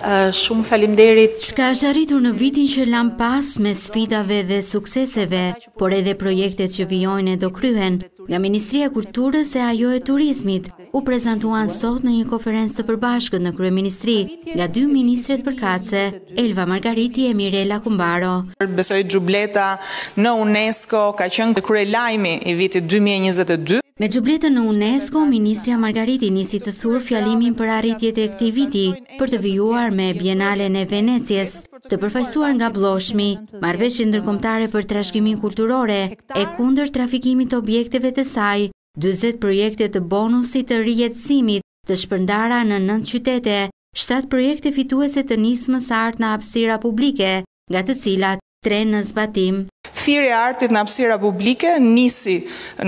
Shumë faleminderit! Çka është arritur në vitin që lamë pas mes sfidave dhe sukseseve, por edhe projektet që vijojnë e do kryhen, nga Ministria e Kulturës e ajo e Turizmit, u prezantuan sot në një konferencë të përbashkët në Kryeministri, nga dy ministret përkatëse, Elva Margariti e Mirela Kumbaro. Besoj xhubleta në UNESCO, ka qenë kryelajmi i vitit dy mijë e njëzet e dy. Me xhubletën në UNESCO, ministrja Margariti nisi të thurë fjalimin për arritjet e këtij viti, për të vijuar me Bienalen e Venecies, të përfaqësuar nga Blloshmi, Marrëveshje Ndërkombëtare për Trashëgiminë Kulturore, e kundër trafikimit të objekteve të saj, dyzet projekte të bonusit të rijetësimit, të shpërndara në nëntë qytete, shtatë projekte fituese të nismës së Art në hapësira publike, nga të cilat tre në zbatim. Thirrja e artit në hapësira publike nisi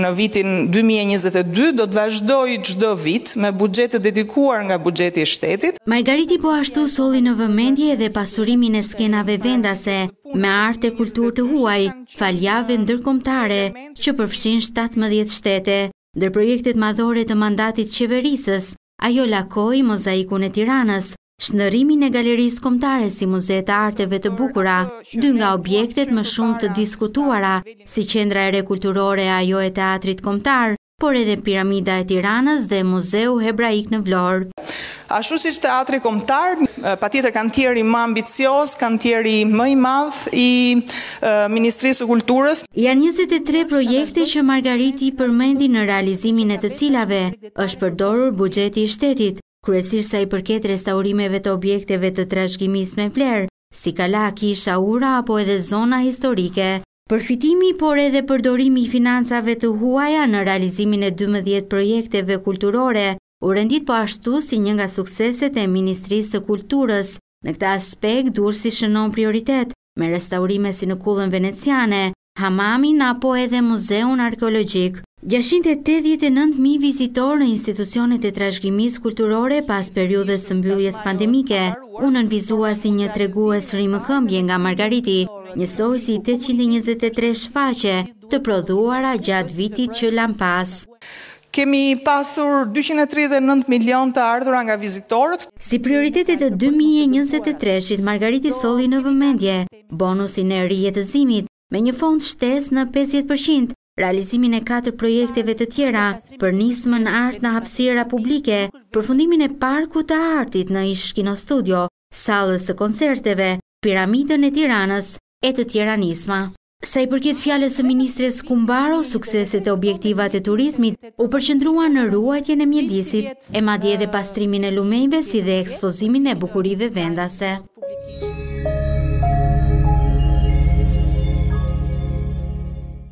në vitin dy mijë e njëzet e dy, do të vazhdojë çdo vit, me buxhet të dedikuar nga buxheti i shtetit. Margariti po ashtu solli në vëmendje dhe pasurimin e skenave vendase me art e kulturë të huaj, falë Javëve Ndërkombëtare, që përfshin shtatëmbëdhjetë shtete. Ndër projektet madhore të mandatit qeverisës, Ajo lakoi Mozaikun e Tiranës, shndërrimin e Galerisë Kombëtare si muze i arteve të bukura, dy nga objektet më shumë të diskutuara si qendra e re kulturore, ajo e Teatrit Kombëtar, por edhe Piramida e Tiranës dhe Muzeu Hebraik në Vlorë. Ashtu siç Teatri Kombëtar, patjetër kantieri më ambicioz, kantieri më i madh i Ministrisë së Kulturës. Janë njëzet e tre projekte që Margariti përmendi në realizimin e të cilave Është përdorur buxheti i shtetit, kryesisht sa i përket restaurimeve të objekteve të trashëgimisë me vlerë, si kala, kisha, ura apo edhe zona historike. Përfitimi, por edhe përdorimi i financave të huaja në realizimin e dymbëdhjetë projekteve kulturore u rendit po ashtu si një nga sukseset e Ministrisë së Kulturës. Në këtë aspekt, Durrësi shënon prioritet, me restaurime si në Kullën Veneciane, Hamamin apo edhe Muzeun Arkeologjik. Gjashtëqind e tetëdhjetë e nëntë mijë vizitorë në institucionet e trashëgimisë kulturore pas periudhës së mbylljes pandemike u nënvizua si një tregues rimëkëmbje nga Margariti, njësoj si tetëqind e njëzet e tre shfaqje të prodhuara gjatë vitit që lamë pas. Kemi pasur dyqind e tridhjetë e nëntë milionë të ardhura nga vizitorët. Si prioritete të dy mijë e njëzet e tre-shit Margariti solli në vëmendje, bonusin e rijetëzimit, me një fond shtesë në pesëdhjetë për qind, realizimin e katër projekteve të tjera, për nismën Art në hapësira publike, përfundimin e Parkut të Artit në ish Kinostudio, Sallës së Koncerteve, Piramidën e Tiranës, e të tjera nisma. Sa i përket fjalës së ministres Kumbaro, sukseset e objektivat e turizmit u përqendruan në ruajtjen e mjedisit, e madje edhe pastrimin e lumenjve si dhe ekspozimin e bukurive vendase.